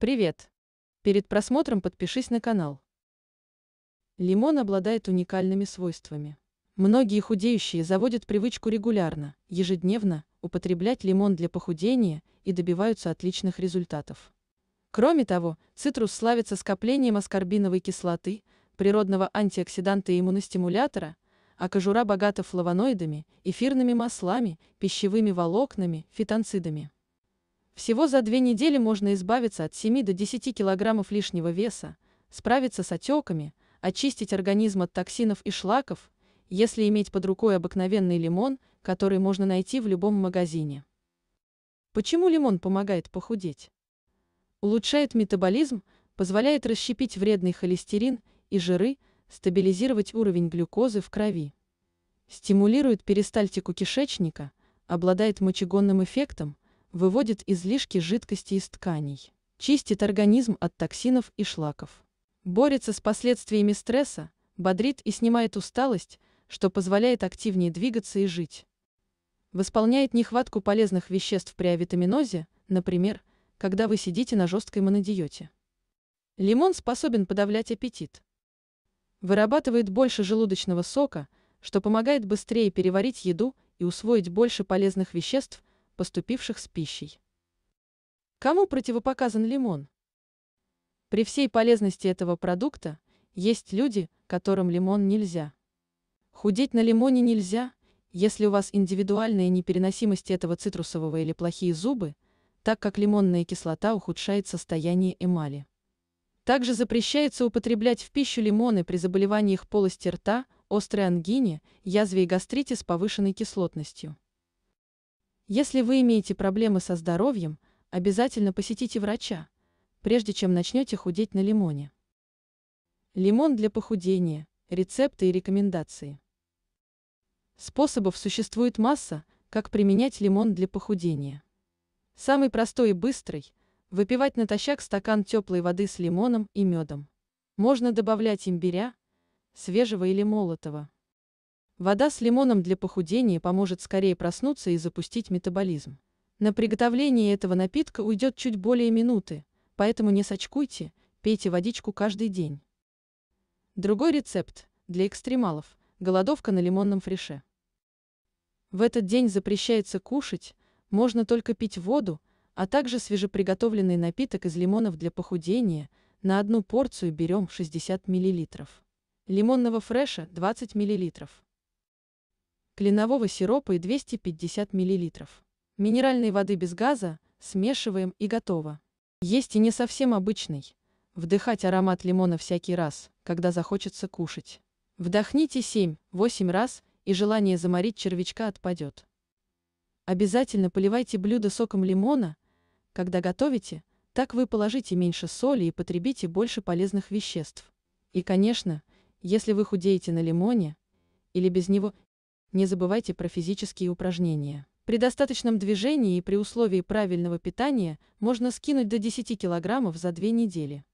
Привет! Перед просмотром подпишись на канал. Лимон обладает уникальными свойствами. Многие худеющие заводят привычку регулярно, ежедневно, употреблять лимон для похудения и добиваются отличных результатов. Кроме того, цитрус славится скоплением аскорбиновой кислоты, природного антиоксиданта и иммуностимулятора, а кожура богата флавоноидами, эфирными маслами, пищевыми волокнами, фитонцидами. Всего за две недели можно избавиться от 7 до 10 килограммов лишнего веса, справиться с отеками, очистить организм от токсинов и шлаков, если иметь под рукой обыкновенный лимон, который можно найти в любом магазине. Почему лимон помогает похудеть? Улучшает метаболизм, позволяет расщепить вредный холестерин и жиры, стабилизировать уровень глюкозы в крови. Стимулирует перистальтику кишечника, обладает мочегонным эффектом, выводит излишки жидкости из тканей, чистит организм от токсинов и шлаков. Борется с последствиями стресса, бодрит и снимает усталость, что позволяет активнее двигаться и жить. Восполняет нехватку полезных веществ при авитаминозе, например, когда вы сидите на жесткой монодиете. Лимон способен подавлять аппетит. Вырабатывает больше желудочного сока, что помогает быстрее переварить еду и усвоить больше полезных веществ, поступивших с пищей. Кому противопоказан лимон? При всей полезности этого продукта есть люди, которым лимон нельзя. Худеть на лимоне нельзя, если у вас индивидуальная непереносимость этого цитрусового или плохие зубы, так как лимонная кислота ухудшает состояние эмали. Также запрещается употреблять в пищу лимоны при заболеваниях полости рта, острой ангине, язве и гастрите с повышенной кислотностью. Если вы имеете проблемы со здоровьем, обязательно посетите врача, прежде чем начнете худеть на лимоне. Лимон для похудения. Рецепты и рекомендации. Способов существует масса, как применять лимон для похудения. Самый простой и быстрый – выпивать натощак стакан теплой воды с лимоном и медом. Можно добавлять имбиря, свежего или молотого. Вода с лимоном для похудения поможет скорее проснуться и запустить метаболизм. На приготовление этого напитка уйдет чуть более минуты, поэтому не сочкуйте, пейте водичку каждый день. Другой рецепт для экстремалов – голодовка на лимонном фреше. В этот день запрещается кушать, можно только пить воду, а также свежеприготовленный напиток из лимонов для похудения, на одну порцию берем 60 мл. Лимонного фреша 20 мл кленового сиропа и 250 мл. Минеральной воды без газа, смешиваем и готово. Есть и не совсем обычный. Вдыхать аромат лимона всякий раз, когда захочется кушать. Вдохните 7-8 раз, и желание заморить червячка отпадет. Обязательно поливайте блюдо соком лимона, когда готовите, так вы положите меньше соли и потребите больше полезных веществ. И, конечно, если вы худеете на лимоне, или без него, не забывайте про физические упражнения. При достаточном движении и при условии правильного питания можно скинуть до 10 килограммов за 2 недели.